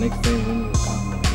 next thing we need to come.